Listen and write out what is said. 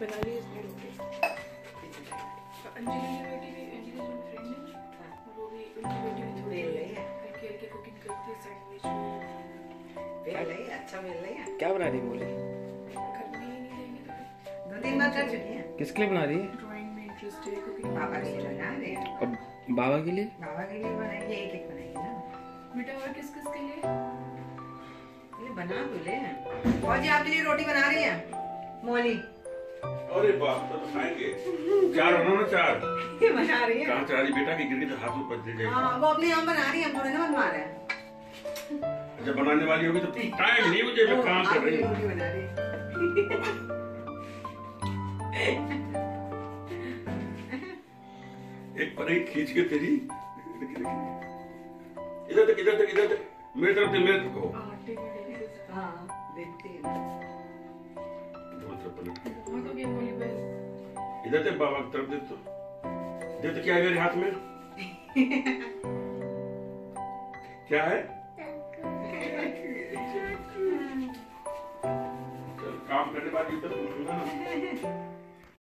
बना ली इसने रोटी। अंजलि की बेटी भी अंजलि जो फ्रेंड है वो भी उनकी बेटी भी थोड़ी मिल रही है। हल्की हल्की कुकिंग करती है सैंडविच मिल रही है अच्छा मिल रही है। क्या बना रही बोली? किसके लिए बना रही है? ड्राइंग में इंटरेस्ट है कुकिंग पापा के लिए बना रहे हैं। बाबा के लिए? बाबा के लिए बनाएँगे एक एक बनाएँगे ना। बेटा और किस किस के लिए बना तो ले और जी आपके लिए रोटी बना रही है? मोली। अरे बाप तो खाएँगे। चार होना ना चार। ये बना रही है। कहाँ चला रही बेटा की गिरगी तो हाथ में बच जाएगा हाँ वो अपने यहाँ बना रही है हम थोड़े ना बनवा रहे हैं। जब बनाने वाली होगी तो टाइम नहीं मुझे मैं काम कर रही हूँ। बना रही एक पर एक खींच के तेरी इधर तक इधर तक इधर तक मेरी तरफ़ से मेरे तक हो के हाँ। देखती है तक बाबा की तरफ़ देख तो देख तो क्या है मेरे हाथ में? क्या है? काम करने बाद तो पूछूँगा ना।